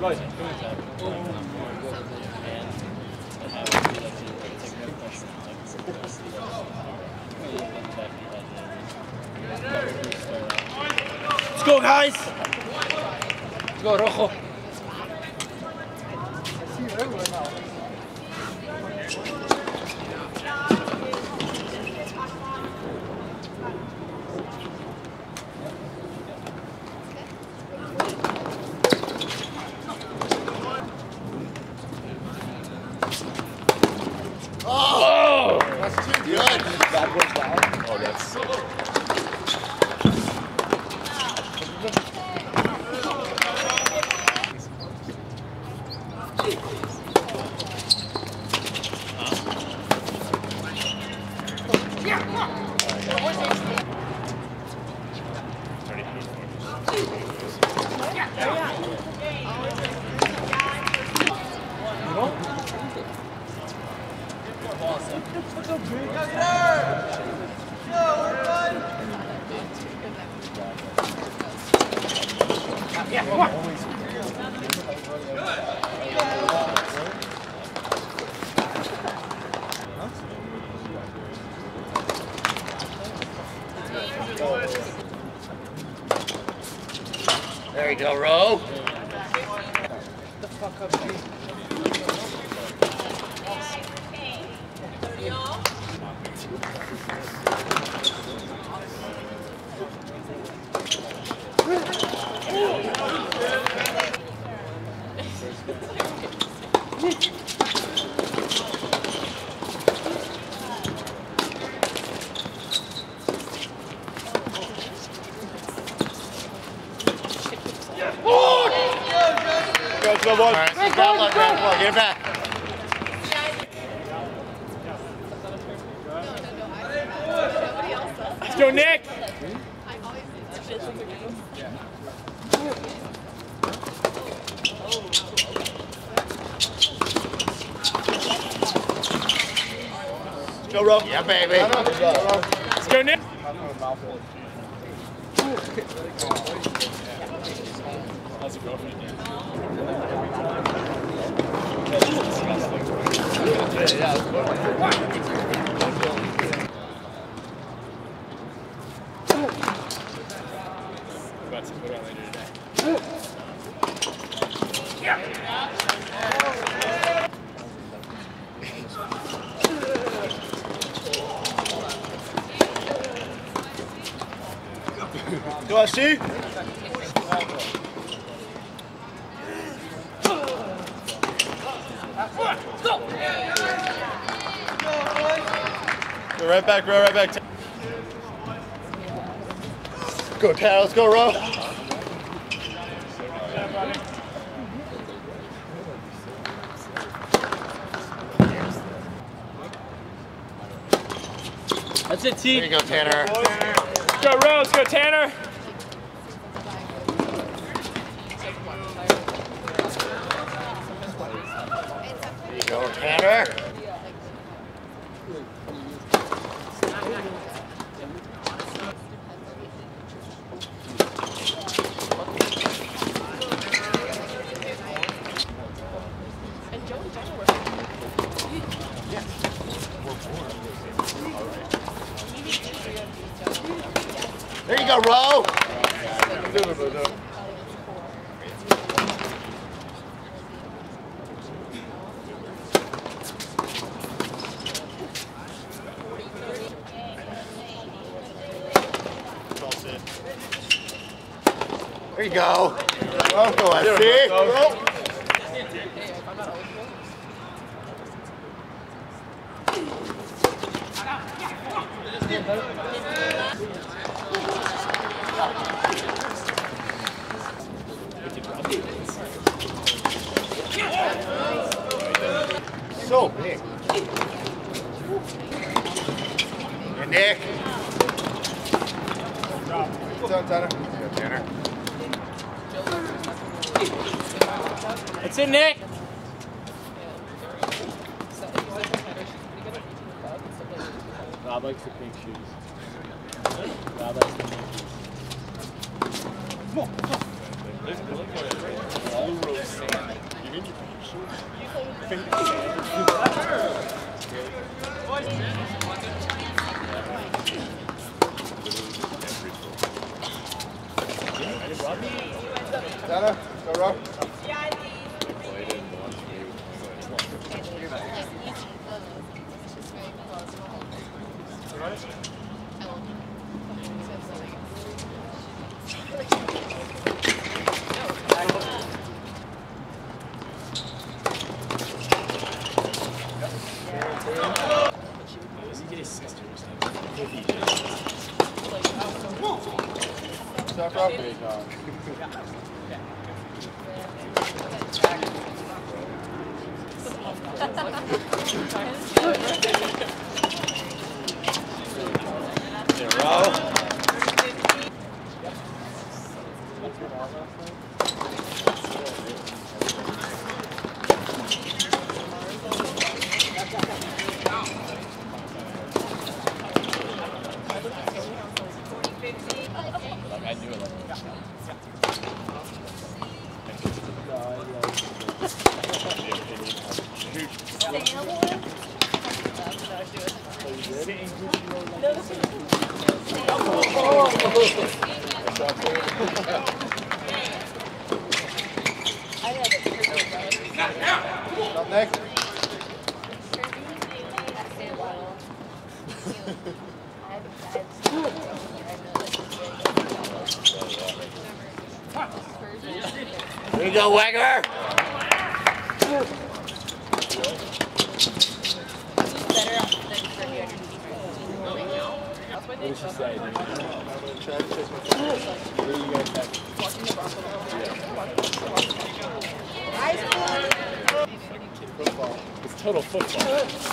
Let's go, guys. Let's go, Rojo. Good. Oh, that's. There you go, Ro. Go, go, boy. All right, so grab luck, grab. Get it back. Let's go, Nick! Go, Ro. Yeah, baby. Let's go, Nick! How's it going? Do I see? Right back, row, right back. Go, Tad, let's go, row. That's it, T. There you go, Tanner. Let's go, Rose. Let's go, Tanner. There you go, Tanner. There you go, go. Go, SC. So big. And Nick. Done, Tanner. Tanner. That's it, Nick. Rob likes the pink shoes. Rob likes the pink shoes. Come on. Blue rose sand. Row. Stop Next. There you go, Wagger. what did she say? dude? I'm gonna try to check my phone. Where you guys have? Football. It's total football.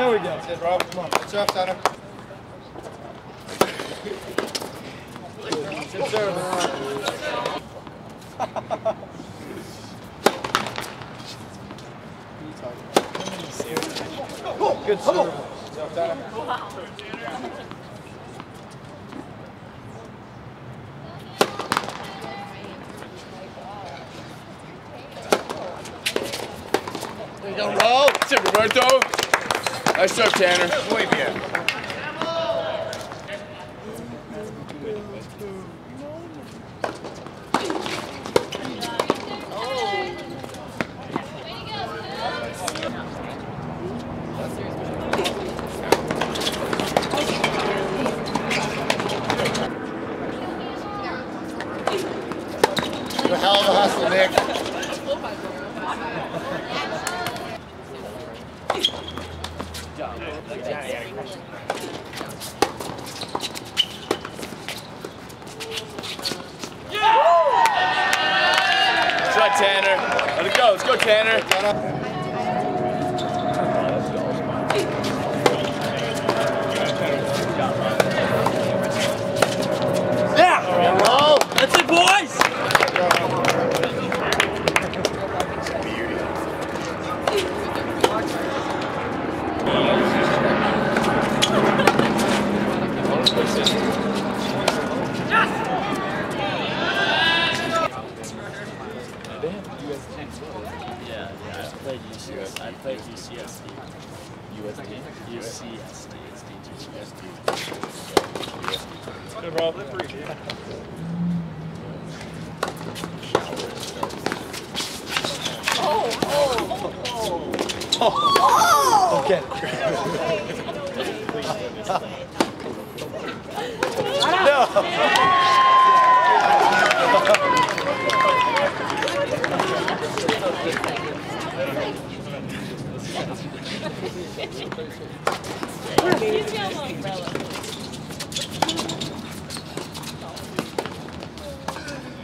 There we go. That's it, Rob. Come on. Good job, Tanner. Good serve. Good serve. Good job, Tanner. There you go, it, Roberto. Nice serve, Tanner. Muy bien. You're a hell of a hustle, Nick. That's right, Tanner. Let it go. Let's go, Tanner. No problem. Oh, oh, oh. Oh! oh. Okay. no! He's got long umbrella.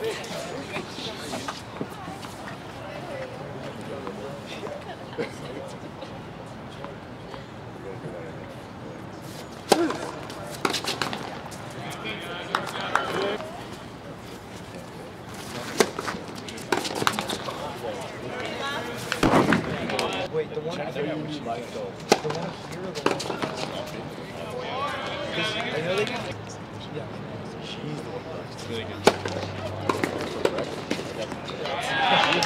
Put that on me. Wait, the one the one here or the one? Because I know they can. Yeah.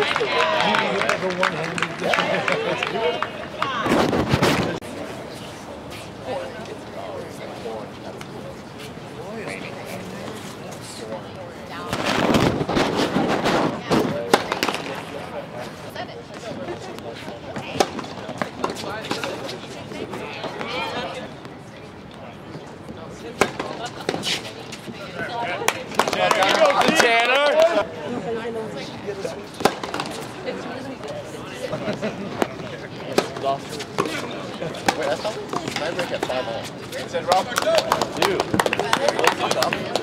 You have the one At five all. Said Rob. Dude.